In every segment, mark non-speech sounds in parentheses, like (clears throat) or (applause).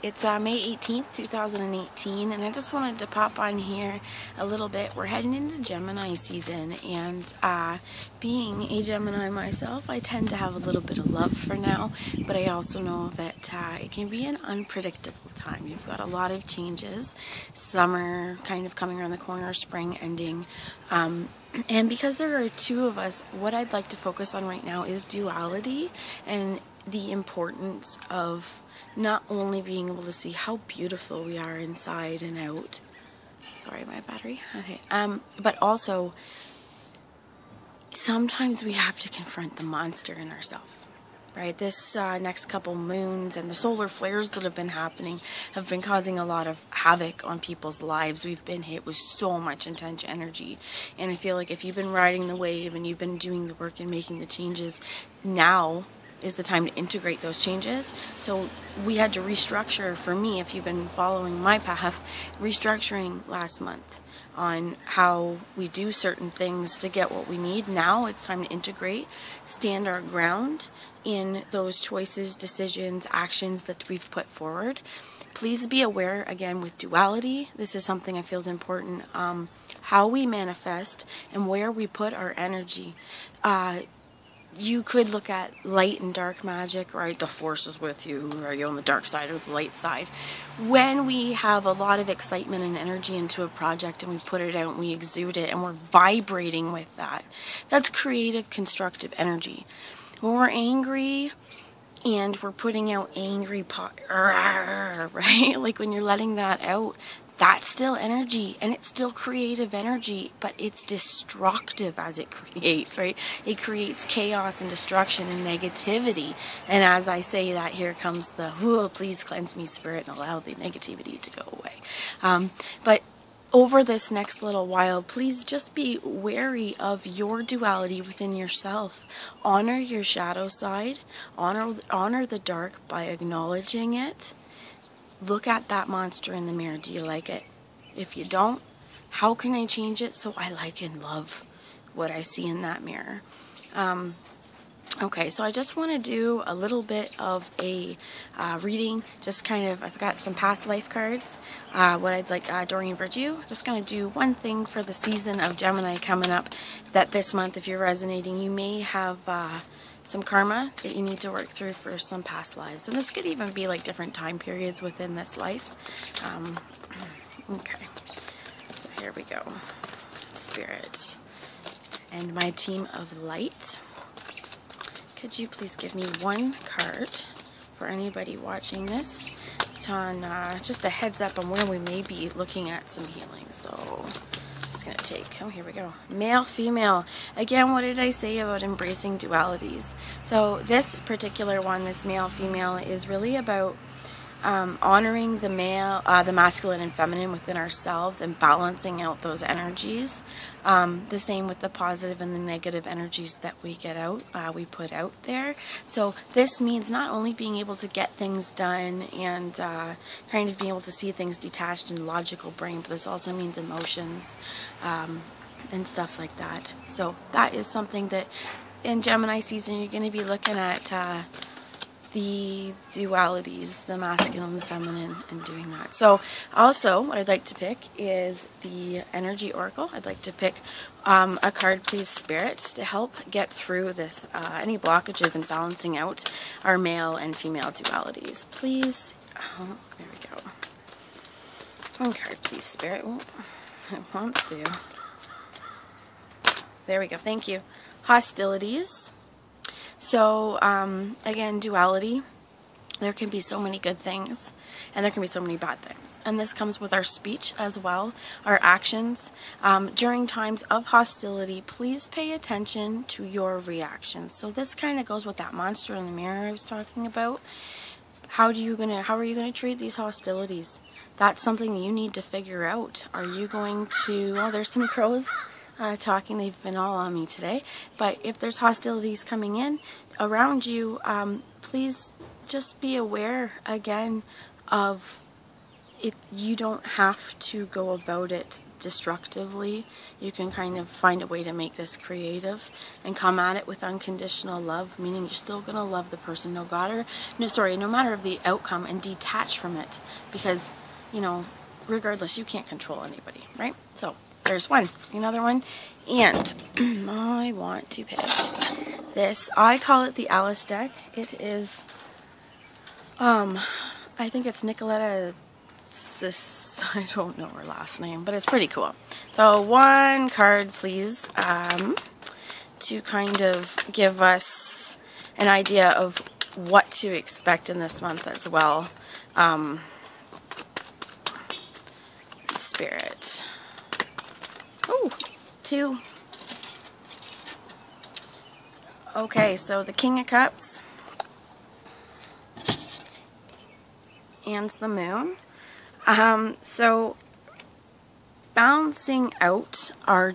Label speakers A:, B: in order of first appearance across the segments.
A: It's uh, May 18th, 2018, and I just wanted to pop on here a little bit. We're heading into Gemini season, and uh, being a Gemini myself, I tend to have a little bit of love for now, but I also know that uh, it can be an unpredictable time. You've got a lot of changes, summer kind of coming around the corner, spring ending. Um, (clears throat) and because there are two of us, what I'd like to focus on right now is duality and the importance of not only being able to see how beautiful we are inside and out. Sorry, my battery. Okay. Um, but also, sometimes we have to confront the monster in ourselves. Right, this uh, next couple moons and the solar flares that have been happening have been causing a lot of havoc on people's lives. We've been hit with so much intense energy, and I feel like if you've been riding the wave and you've been doing the work and making the changes, now is the time to integrate those changes. So we had to restructure for me, if you've been following my path, restructuring last month on how we do certain things to get what we need. Now it's time to integrate, stand our ground in those choices, decisions, actions that we've put forward. Please be aware again with duality. This is something I feel is important. Um, how we manifest and where we put our energy. Uh, you could look at light and dark magic, right? The force is with you. Are you on the dark side or the light side? When we have a lot of excitement and energy into a project and we put it out and we exude it and we're vibrating with that, that's creative, constructive energy. When we're angry and we're putting out angry, po- (laughs) right? Like when you're letting that out, that's still energy and it's still creative energy, but it's destructive as it (laughs) creates, right? It creates chaos and destruction and negativity. And as I say that, here comes the, oh, please cleanse me, spirit, and allow the negativity to go away. Um, but over this next little while, please just be wary of your duality within yourself. Honor your shadow side, honor, honor the dark by acknowledging it look at that monster in the mirror. Do you like it? If you don't, how can I change it so I like and love what I see in that mirror? Um, okay, so I just want to do a little bit of a uh, reading, just kind of, I've got some past life cards, uh, what I'd like, uh, Doreen Virtue, just going to do one thing for the season of Gemini coming up, that this month, if you're resonating, you may have uh, some karma that you need to work through for some past lives. And this could even be like different time periods within this life. Um, (clears throat) okay, so here we go. Spirit and my team of light. Could you please give me one card for anybody watching this? It's on uh, just a heads up on where we may be looking at some healing. So going to take. Oh, here we go. Male, female. Again, what did I say about embracing dualities? So this particular one, this male, female, is really about um, honoring the male, uh, the masculine and feminine within ourselves and balancing out those energies. Um, the same with the positive and the negative energies that we get out, uh, we put out there. So this means not only being able to get things done and uh, kind of being able to see things detached in logical brain, but this also means emotions um, and stuff like that. So that is something that in Gemini season you're going to be looking at uh, the dualities, the masculine, the feminine, and doing that. So, also, what I'd like to pick is the Energy Oracle. I'd like to pick um, a card, please, Spirit, to help get through this, uh, any blockages and balancing out our male and female dualities. Please, oh, there we go. One card, please, Spirit. Well, (laughs) it wants to. There we go. Thank you. Hostilities. So, um, again, duality. There can be so many good things, and there can be so many bad things. And this comes with our speech as well, our actions. Um, during times of hostility, please pay attention to your reactions. So this kind of goes with that monster in the mirror I was talking about. How do you gonna? How are you gonna treat these hostilities? That's something you need to figure out. Are you going to? Oh, there's some crows uh, talking. They've been all on me today. But if there's hostilities coming in around you, um, please just be aware again of it. You don't have to go about it destructively, you can kind of find a way to make this creative and come at it with unconditional love, meaning you're still going to love the person no matter, no, sorry, no matter of the outcome and detach from it because, you know, regardless, you can't control anybody, right? So there's one, another one, and (clears throat) I want to pick this. I call it the Alice deck. It is, um, I think it's Nicoletta (laughs) I don't know her last name, but it's pretty cool. So one card, please, um, to kind of give us an idea of what to expect in this month as well. Um, spirit. Two. Okay, so the King of Cups and the Moon. Um, so balancing out our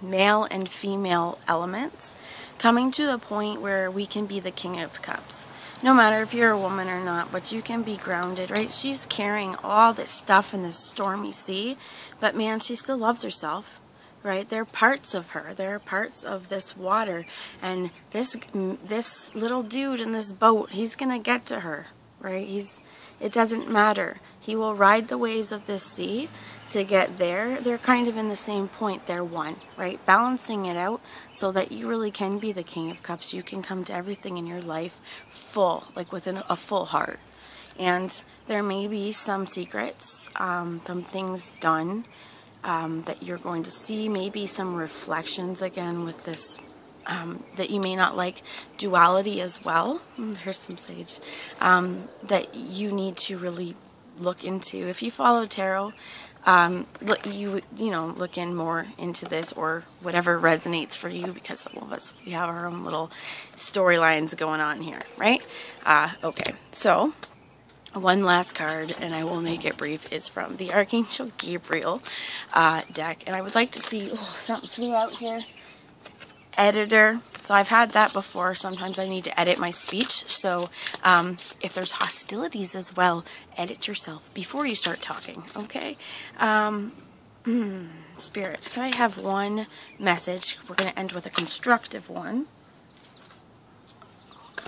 A: male and female elements, coming to the point where we can be the king of cups. No matter if you're a woman or not, but you can be grounded, right? She's carrying all this stuff in this stormy sea, but man, she still loves herself, right? There are parts of her. There are parts of this water, and this this little dude in this boat, he's gonna get to her, right? He's it doesn't matter. He will ride the waves of this sea to get there. They're kind of in the same point. They're one, right? Balancing it out so that you really can be the King of Cups. You can come to everything in your life full, like with a full heart. And there may be some secrets, um, some things done um, that you're going to see, maybe some reflections again with this um, that you may not like duality as well. Mm, there's some sage um, that you need to really look into. If you follow tarot, um, look, you you know look in more into this or whatever resonates for you because some of us we have our own little storylines going on here, right? Uh, okay, so one last card, and I will make it brief, is from the Archangel Gabriel uh, deck, and I would like to see oh, something flew out here editor. So I've had that before. Sometimes I need to edit my speech. So um, if there's hostilities as well, edit yourself before you start talking, okay? Um, hmm, Spirit, can I have one message? We're going to end with a constructive one.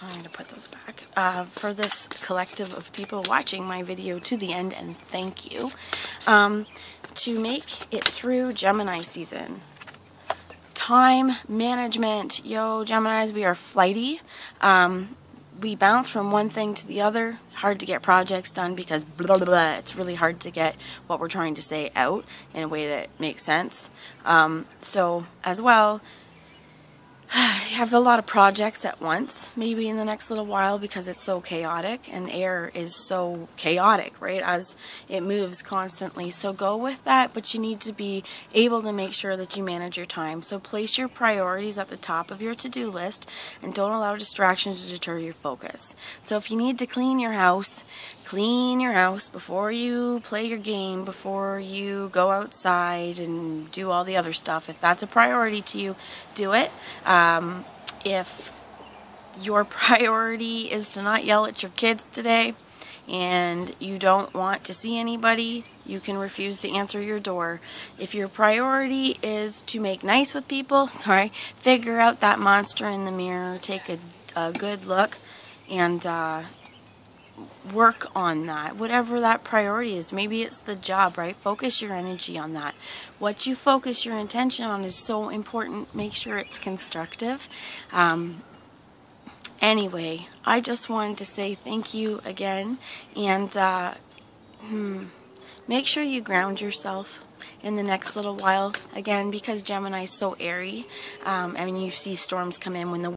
A: I'm going to put those back. Uh, for this collective of people watching my video to the end, and thank you. Um, to make it through Gemini season, time management. Yo, Geminis, we are flighty. Um, we bounce from one thing to the other. Hard to get projects done because blah, blah, blah. It's really hard to get what we're trying to say out in a way that makes sense. Um, so, as well, (sighs) have a lot of projects at once, maybe in the next little while because it's so chaotic and air is so chaotic, right, as it moves constantly. So go with that, but you need to be able to make sure that you manage your time. So place your priorities at the top of your to-do list and don't allow distractions to deter your focus. So if you need to clean your house, clean your house before you play your game, before you go outside and do all the other stuff. If that's a priority to you, do it. Uh, Um, if your priority is to not yell at your kids today and you don't want to see anybody, you can refuse to answer your door. If your priority is to make nice with people, (laughs) sorry, figure out that monster in the mirror, take a, a good look, and uh, work on that, whatever that priority is. Maybe it's the job, right? Focus your energy on that. What you focus your intention on is so important. Make sure it's constructive. Um, anyway, I just wanted to say thank you again and uh, hmm, make sure you ground yourself in the next little while again because Gemini is so airy um, I mean you see storms come in when the